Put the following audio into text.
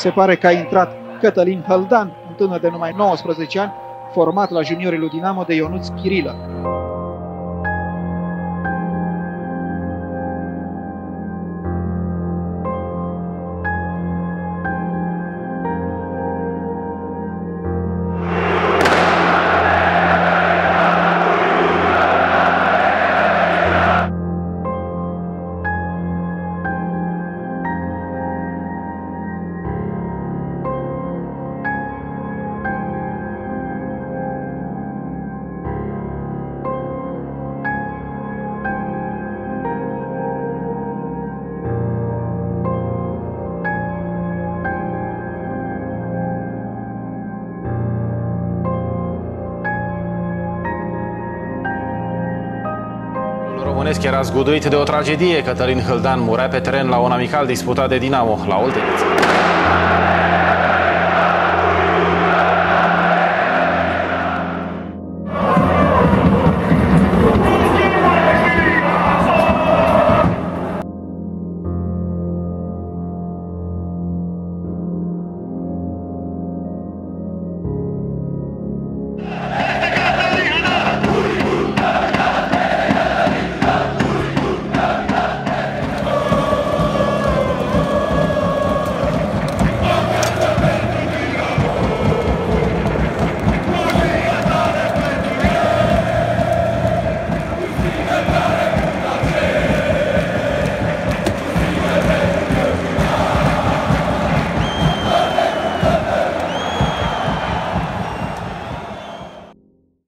Se pare că a intrat Cătălin Hăldan, un tânăr de numai 19 ani, format la juniorii lui Dinamo de Ionuț Chirilă. Românesc era zguduit de o tragedie. Cătălin Hâldan murea pe teren la un amical disputat de Dinamo la Olteniță.